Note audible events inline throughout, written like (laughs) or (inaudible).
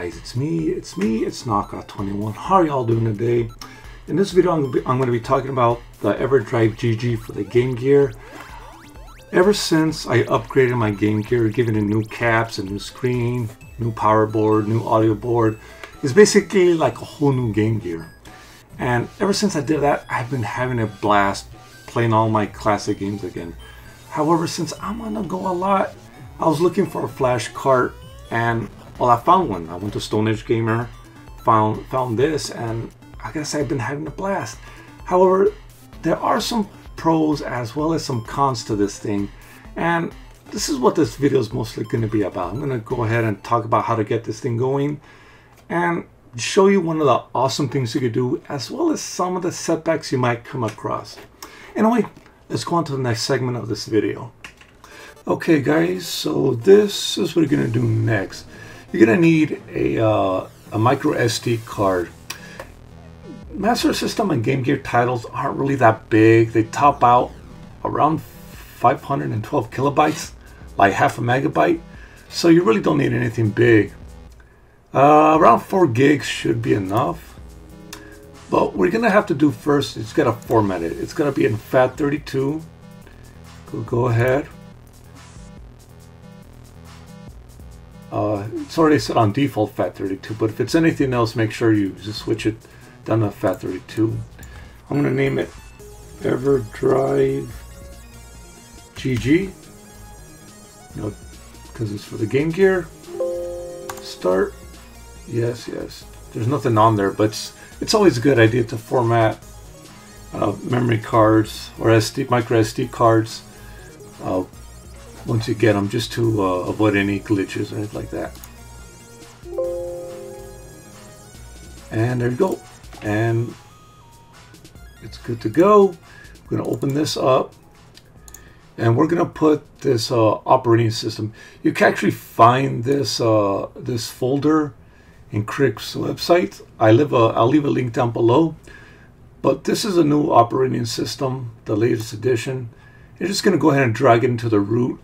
Guys, it's me, it's me, it's Nokout21. How are y'all doing today? In this video I'm, I'm going to be talking about the EverDrive GG for the Game Gear. Ever since I upgraded my Game Gear, giving it new caps, a new screen, new power board, new audio board, it's basically like a whole new Game Gear. And ever since I did that, I've been having a blast playing all my classic games again. However, since I'm on the go a lot, I was looking for a flash cart and well, I found one. I went to Stone Age Gamer, found found this, and I guess I've been having a blast. However, there are some pros as well as some cons to this thing, and this is what this video is mostly going to be about. I'm going to go ahead and talk about how to get this thing going, and show you one of the awesome things you could do, as well as some of the setbacks you might come across. Anyway, let's go on to the next segment of this video. Okay guys, so this is what we're going to do next you're going to need a, uh, a micro SD card. Master System and Game Gear titles aren't really that big. They top out around 512 kilobytes, like half a megabyte. So you really don't need anything big. Uh, around 4 gigs should be enough. But we're going to have to do first, it's to format it. It's going to be in FAT32. Go, go ahead. Uh, it's already set on default FAT32, but if it's anything else, make sure you just switch it down to FAT32. I'm going to name it EverDrive GG, you know, because it's for the Game Gear. Start. Yes, yes. There's nothing on there, but it's, it's always a good idea to format uh, memory cards or SD micro SD cards uh, once you get them just to uh, avoid any glitches or anything like that. And there you go. And it's good to go. We're going to open this up and we're going to put this uh, operating system. You can actually find this uh, this folder in Krikzz's website. I leave a, I'll leave a link down below. But this is a new operating system, the latest edition. You're just going to go ahead and drag it into the root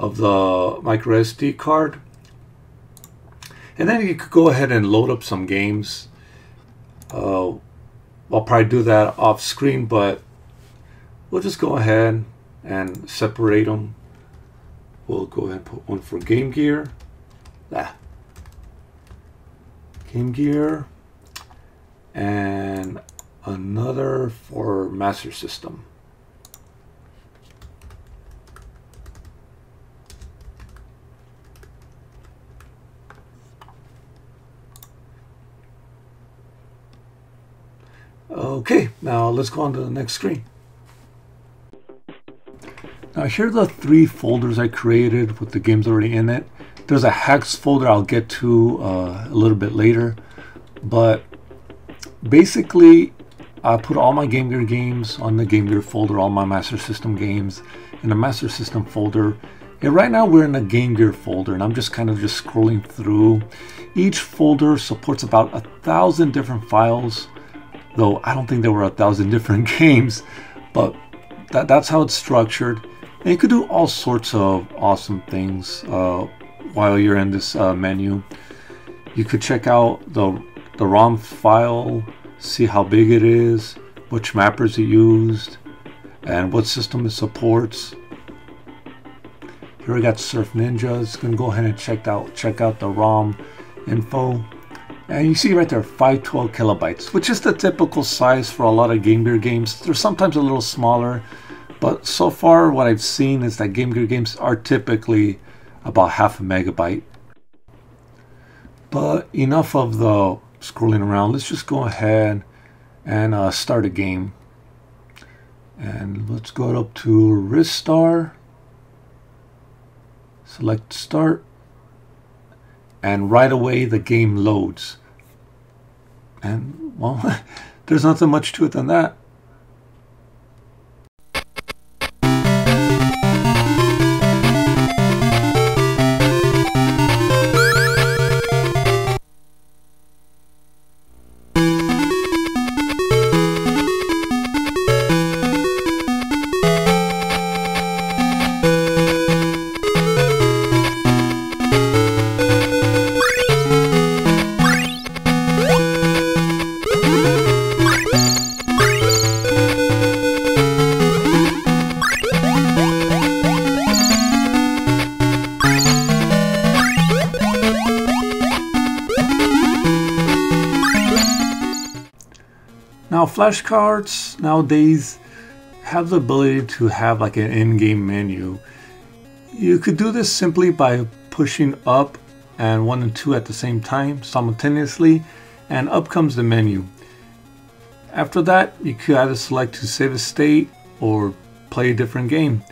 of the micro SD card. And then you could go ahead and load up some games. Uh, I'll probably do that off screen, but we'll just go ahead and separate them. We'll go ahead and put one for Game Gear. Ah. Game Gear. And another for Master System. Okay, now let's go on to the next screen. Now here are the three folders I created with the games already in it. There's a hacks folder I'll get to uh, a little bit later, but basically I put all my Game Gear games on the Game Gear folder, all my Master System games in the Master System folder. And right now we're in the Game Gear folder and I'm just kind of just scrolling through. Each folder supports about a thousand different files though I don't think there were a thousand (laughs) different games, but that, that's how it's structured. And you could do all sorts of awesome things uh, while you're in this uh, menu. You could check out the, the ROM file, see how big it is, which mappers it used, and what system it supports. Here we got Surf Ninjas. Gonna go ahead and check out check out the ROM info. And you see right there, 512 kilobytes, which is the typical size for a lot of Game Gear games. They're sometimes a little smaller, but so far what I've seen is that Game Gear games are typically about half a megabyte. But enough of the scrolling around. Let's just go ahead and uh, start a game. And let's go up to Ristar. Select Start. And right away the game loads. And, well, (laughs) there's nothing much to it than that. Flashcards nowadays have the ability to have like an in-game menu. You could do this simply by pushing up and 1 and 2 at the same time simultaneously and up comes the menu. After that you could either select to save a state or play a different game.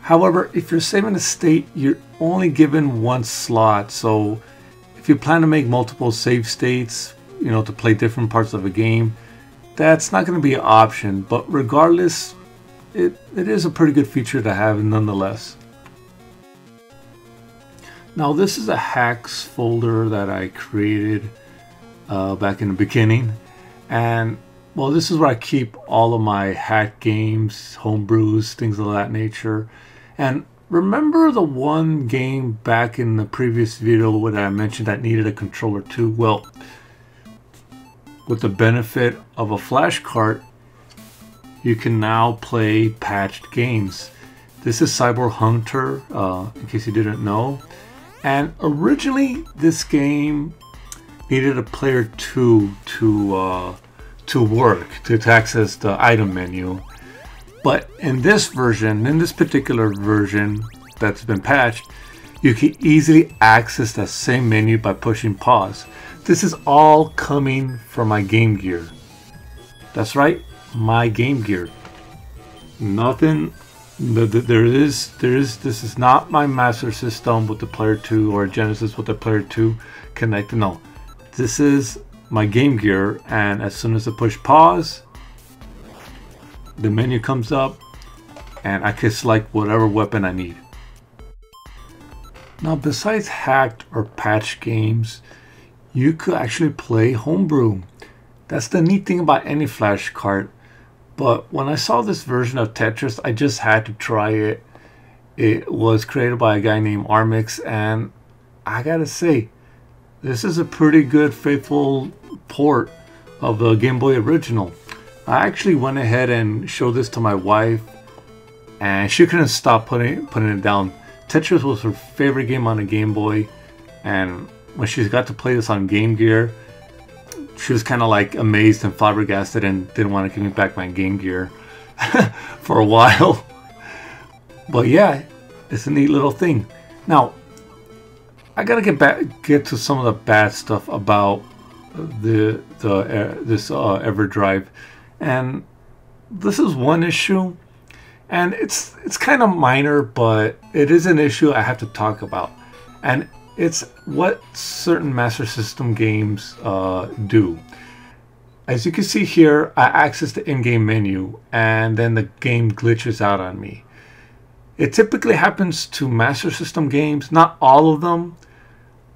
However, if you're saving a state, you're only given one slot. So if you plan to make multiple save states, you know, to play different parts of a game, that's not going to be an option. But regardless, it, it is a pretty good feature to have nonetheless. Now this is a hacks folder that I created uh, back in the beginning. And well, this is where I keep all of my hack games, homebrews, things of that nature. And remember the one game back in the previous video that I mentioned that needed a controller too? Well, with the benefit of a flash cart, you can now play patched games. This is Cyborg Hunter, uh, in case you didn't know. And originally, this game needed a player 2 to uh, to work, to, to access the item menu. But in this version, in this particular version that's been patched, you can easily access that same menu by pushing pause. This is all coming from my Game Gear. That's right, my Game Gear. Nothing, there is, there is, this is not my Master System with the Player 2 or Genesis with the Player 2 connected. No, this is my Game Gear and as soon as I push pause, the menu comes up and I can select whatever weapon I need. Now besides hacked or patched games, you could actually play homebrew. That's the neat thing about any flash cart. But when I saw this version of Tetris, I just had to try it. It was created by a guy named Armix and I gotta say, this is a pretty good faithful port of the Game Boy original. I actually went ahead and showed this to my wife and she couldn't stop putting putting it down. Tetris was her favorite game on the Game Boy and when she got to play this on Game Gear she was kind of like amazed and flabbergasted and didn't want to give me back my Game Gear (laughs) for a while. But yeah, it's a neat little thing. Now, I gotta get back get to some of the bad stuff about the the uh, this uh, EverDrive, and this is one issue, and it's it's kind of minor, but it is an issue I have to talk about, and it's what certain Master System games uh, do. As you can see here, I access the in-game menu, and then the game glitches out on me. It typically happens to Master System games, not all of them,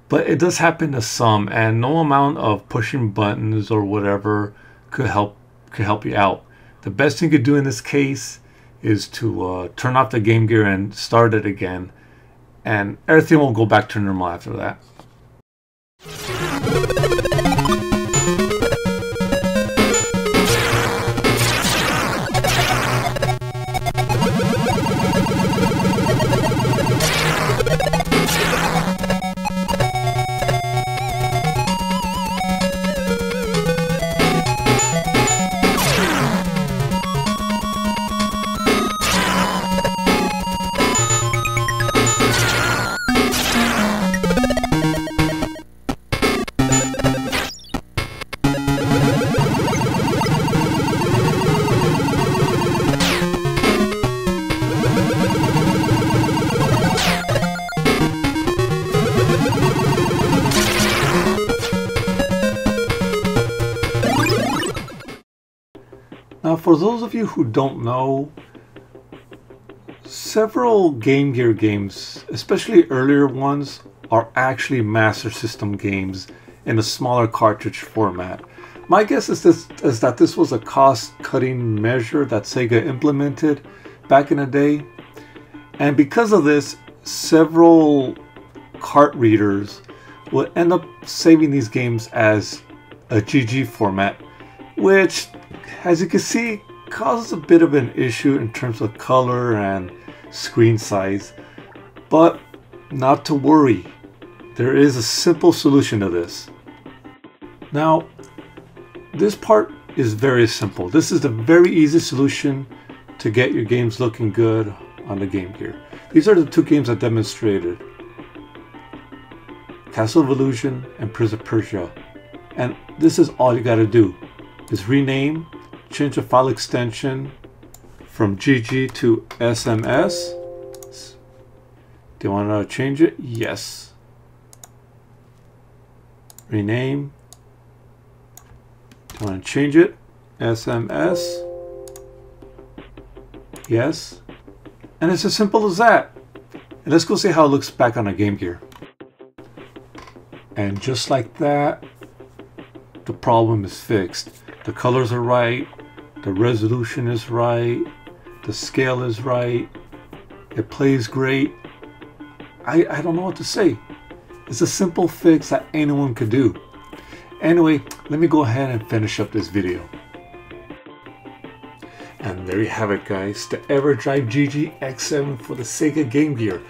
but it does happen to some, and no amount of pushing buttons or whatever could help could help you out. The best thing you could do in this case is to uh, turn off the Game Gear and start it again, and everything will go back to normal after that. For those of you who don't know, several Game Gear games, especially earlier ones, are actually Master System games in a smaller cartridge format. My guess is, this, is that this was a cost-cutting measure that Sega implemented back in the day. And because of this, several cart readers will end up saving these games as a GG format, which as you can see, causes a bit of an issue in terms of color and screen size, but not to worry. There is a simple solution to this. Now, this part is very simple. This is the very easy solution to get your games looking good on the Game Gear. These are the two games I demonstrated. Castle of Illusion and Prince of Persia. And this is all you gotta do. Is rename, change the file extension from GG to SMS. Do you wanna change it? Yes. Rename. Do you wanna change it? SMS. Yes. And it's as simple as that. And let's go see how it looks back on a Game Gear. And just like that, the problem is fixed. The colors are right, the resolution is right, the scale is right, it plays great. I, I don't know what to say. It's a simple fix that anyone could do. Anyway, let me go ahead and finish up this video. And there you have it guys, the EverDrive GG X7 for the Sega Game Gear.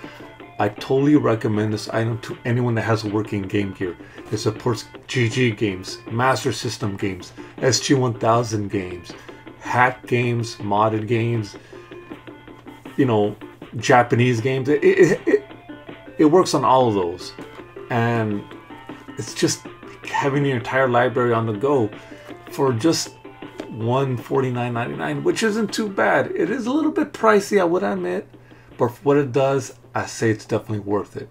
I totally recommend this item to anyone that has a working Game Gear. It supports GG games, Master System games, SG-1000 games, hack games, modded games, you know, Japanese games. It, it, it, it works on all of those. And it's just having your entire library on the go for just $149.99, which isn't too bad. It is a little bit pricey, I would admit, but for what it does, I say it's definitely worth it.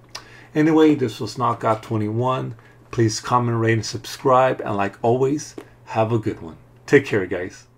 Anyway, this was Nokout21. Please comment, rate, and subscribe, and like always, have a good one. Take care, guys.